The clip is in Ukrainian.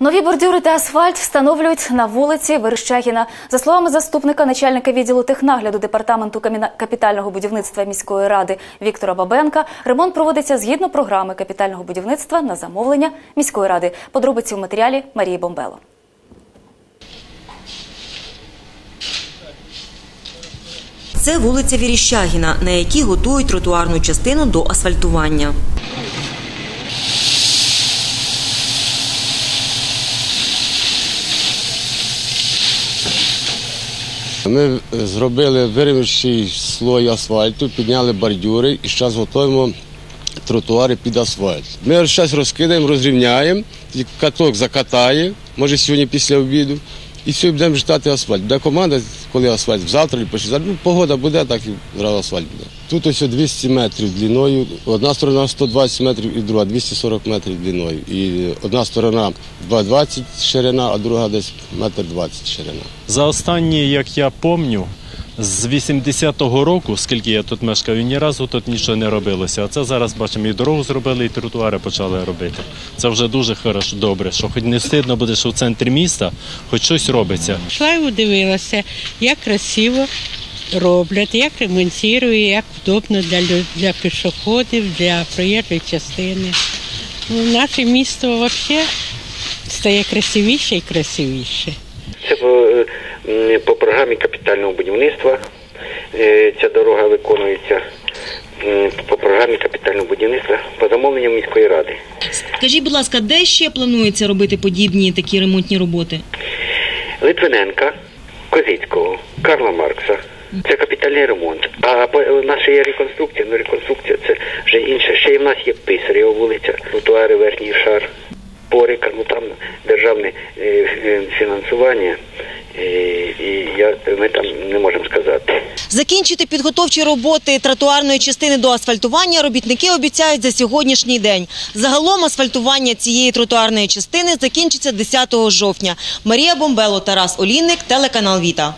Нові бордюри та асфальт встановлюють на вулиці Верещагіна. За словами заступника начальника відділу технагляду департаменту капітального будівництва міської ради Віктора Бабенка, ремонт проводиться згідно програми капітального будівництва на замовлення міської ради. Подробиці в матеріалі Марії Бомбело. Це вулиця Віріщагіна, на якій готують тротуарну частину до асфальтування. Ми зробили вирівнюючий слой асфальту, підняли бордюри і зараз готуємо тротуари під асфальт. Ми зараз розкидаємо, розрівняємо, каток закатає, може сьогодні після обіду. І все, будемо ждати асфальт. Буде команда, коли асфальт завтра завтра. Ну, погода буде, так і зразу асфальт буде. Тут ось 200 метрів длиною, одна сторона 120 метрів і друга 240 метрів длиною. І одна сторона 2,20 ширина, а друга десь метр 20 ширина. За останні, як я пам'ятаю, з 80-го року, скільки я тут мешкаю, ні разу тут нічого не робилося. А це зараз бачимо, і дорогу зробили, і тротуари почали робити. Це вже дуже хорошо, добре, що хоч не стидно буде, що в центрі міста, хоч щось робиться. Йшла і дивилася, як красиво роблять, як ремонтують, як удобно для, для пішоходів, для проїжджої частини. Ну, наше місто взагалі стає красивіше і красивіше. Це по, е, по програмі капітального будівництва. Е, Ця дорога виконується по програмі капітального будівництва по замовленню міської ради. Скажіть, будь ласка, де ще планується робити подібні такі ремонтні роботи? Литвиненка, Козицького, Карла Маркса. Це капітальний ремонт. А нас ще є реконструкція, ну реконструкція це вже інше. Ще й в нас є Писарєва вулиця, тротуари, верхній шар, Порика, ну там державне е, фінансування, е, і я, ми там не можемо сказати. Закінчити підготовчі роботи тротуарної частини до асфальтування робітники обіцяють за сьогоднішній день. Загалом асфальтування цієї тротуарної частини закінчиться 10 жовтня. Марія Бомбело, Тарас Олійник, телеканал Віта.